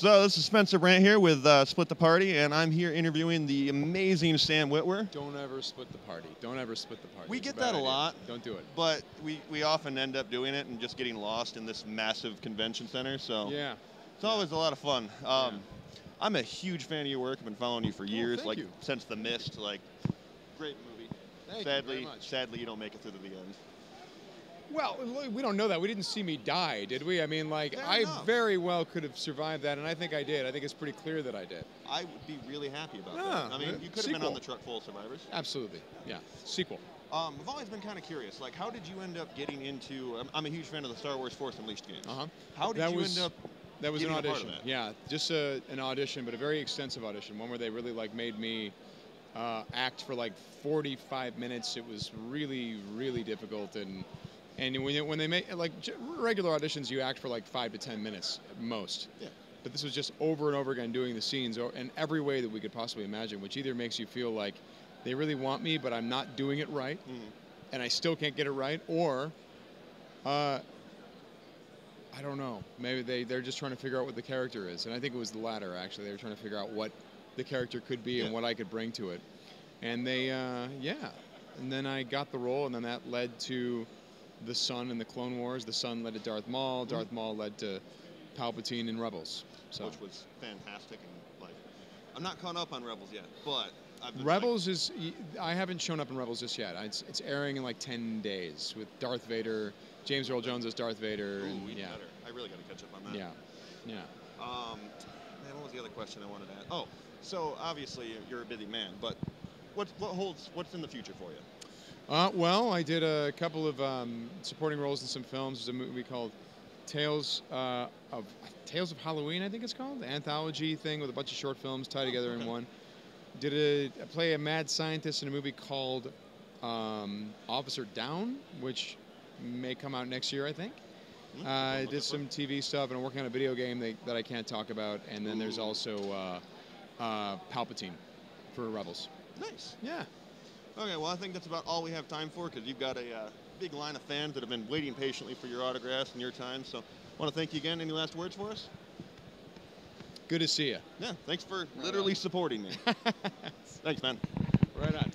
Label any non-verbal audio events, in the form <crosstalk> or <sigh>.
So this is Spencer Brandt here with uh, Split the Party, and I'm here interviewing the amazing Sam Witwer. Don't ever split the party. Don't ever split the party. We get that a idea. lot. Don't do it. But we, we often end up doing it and just getting lost in this massive convention center. So Yeah. it's always a lot of fun. Um, I'm a huge fan of your work. I've been following you for years, thank like you. since The Mist. Like, great movie. Thank you sadly, much. sadly, you don't make it through to the end. Well, we don't know that. We didn't see me die, did we? I mean, like, Fair I enough. very well could have survived that, and I think I did. I think it's pretty clear that I did. I would be really happy about Yeah, that. I mean, you could have been on the truck full of survivors. Absolutely. Yeah. Sequel. Um, I've always been kind of curious. Like, how did you end up getting into? I'm, I'm a huge fan of the Star Wars Force Unleashed games. Uh huh. How did That you was- end up? That was an getting a part of audition. Yeah, just a, an audition, but a very extensive audition. One where they really like made me uh, act for like 45 minutes. It was really, really difficult, and and when when they make like regular auditions, you act for like five to 10 minutes at most. Yeah. But this was just over and over again doing the scenes in every way that we could possibly imagine, which either makes you feel like they really want me, but I'm not doing it right, Mhm. and I still can't get it right, or uh, I don't know. Maybe they, they're just trying to figure out what the character is. And I think it was the latter, actually. They were trying to figure out what the character could be Yeah. and what I could bring to it. And they, uh, yeah. And then I got the role, and then that led to the Son and the Clone Wars. The Son led to Darth Maul. Mm-hmm. Darth Maul led to Palpatine and Rebels. So which was fantastic. And like, I'm not caught up on Rebels yet, but I've been Rebels is. I haven't shown up in Rebels just yet. It's, it's airing in like 10 days with Darth Vader, James Earl Jones as Darth Vader. Ooh, and yeah. better. I really got to catch up on that. Yeah. Yeah. Um, man, what was the other question I wanted to ask? Oh, so obviously you're- you're a busy man, but what what holds what's in the future for you? Uh, well, I did a couple of um, supporting roles in some films. There's a movie called Tales uh, of Tales of Halloween, I think it's called, the anthology thing with a bunch of short films tied together in okay. one. Did a I play a mad scientist in a movie called um, Officer Downe, which may come out next year, I think. Uh, I did some up. TV stuff, and I'm working on a video game that, that I can't talk about. And then there's also uh, uh, Palpatine for Rebels. Nice. Yeah. Okay, well I think that's about all we have time for because you've got a uh, big line of fans that have been waiting patiently for your autographs and your time. So, I want to thank you again. Any last words for us? Good to see you. Yeah, thanks for literally supporting me. <laughs> thanks, man. Right on.